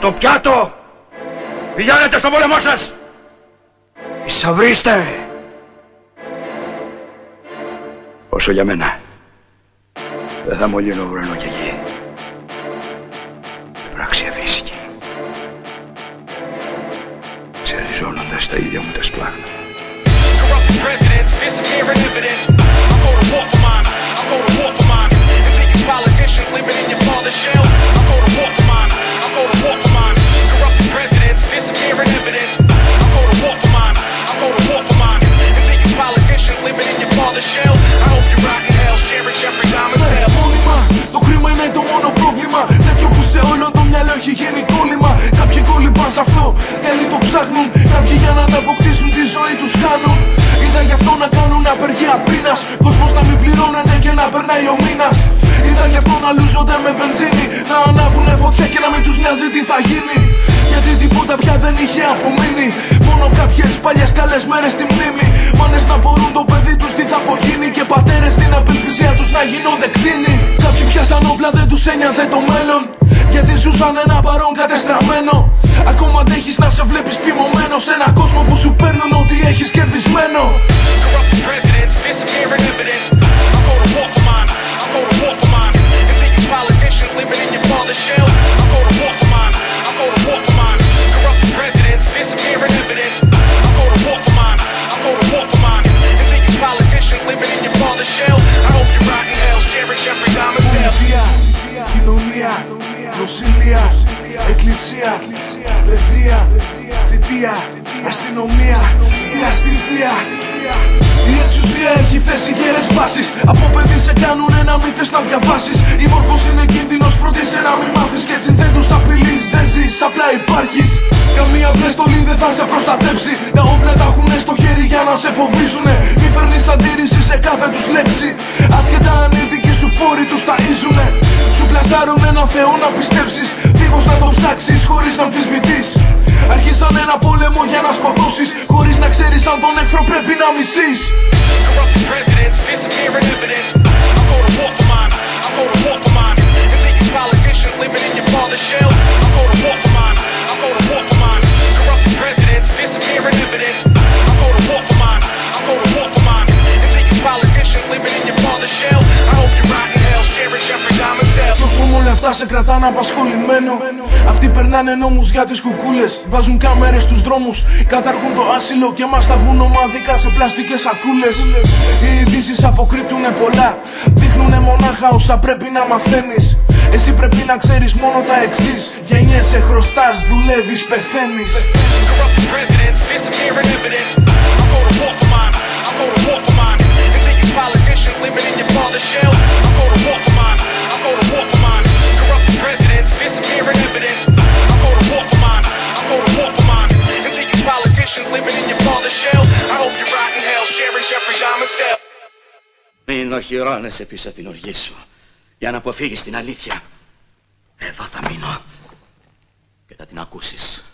Στο πιάτο! Πηγαίνετε στο πόλεμό σας! Ισαβρίστε! Όσο για μένα, δεν θα μολύνω ουρανό και γη. Η πράξη αφύσικη. Ξεριζώνοντας τα ίδια μου τα σπλάχνα. Corrupt presidents, disappearing evidence. I go to war for mine. I go to war for mine. And taking politicians κόλληπαν σε αυτό και άλλοι το ψάχνουν Κάποιοι για να τα αποκτήσουν τη ζωή τους χάνουν. Είδα γι' αυτό να κάνουν απεργία πείνας Κόσμος να μην πληρώνεται και να περνάει ο μήνας. Είδα γι' αυτό να λούζονται με βενζίνη Να ανάβουνε φωτιά και να μην τους νοιάζει τι θα γίνει. Γιατί τίποτα πια δεν είχε απομείνει. Μόνο κάποιες παλιές καλές μέρες στη μνήμη. Μάνες να μπορούν το παιδί τους τι θα απογίνει Και πατέρες στην απελπισία τους να γίνονται κτίνοι. Κάποιοι πιάσαν όπλα δεν τους ένοιαζε το μέλλον. Γιατί ζούσαν ένα παρόν κατεστραμμένο εκκλησία, παιδεία, θητεία, αστυνομία, διαστηδία. Η εξουσία έχει θέσει γέρες βάσεις. Από παιδί σε κάνουνε να μην θες να διαβάσεις. Η μόρφωση είναι κίνδυνος, φρόντισε να μην μάθεις. Κι έτσι δεν τους απειλείς, δεν ζεις, απλά υπάρχεις. Καμία βρεστολή δεν θα σε προστατέψει. Τα όπλα τα έχουνε στο χέρι για να σε φοβίζουνε. Μη φέρνεις αντίρρηση σε κάθε τους λέξη. Άσχετα αν οι δικοί σου φόροι τους ταΐζουνε. Σου πλασάρουν ένα θεό να πιστέψεις χωρίς να αμφισβητείς Αρχίσαν ένα πόλεμο για να σκοτώσεις Χωρίς να ξέρεις αν τον εχθρό πρέπει να μισείς Corrupt presidents, disappearing evidence. I go to war for mine. I go to war for mine. Τόσο μου λεφτά σε κρατάνε απασχολημένο Αυτοί περνάνε νόμους για τις κουκούλες. Βάζουν κάμερες στους δρόμους. Καταργούν το άσυλο και μας τα βγουν ομαδικά σε πλαστικές σακούλες. Οι ειδήσεις αποκρύπτουνε πολλά. Δείχνουνε μονάχα όσα πρέπει να μαθαίνεις. Εσύ πρέπει να ξέρεις μόνο τα εξής. Γεννιέσαι χρωστάς, δουλεύεις, πεθαίνεις. Corrupt presidents, disappearing evidence. I go to war for mine. Μην οχυρώνεσαι πίσω από την οργή σου για να αποφύγεις την αλήθεια. Εδώ θα μείνω και θα την ακούσεις. Όλοι, όλοι.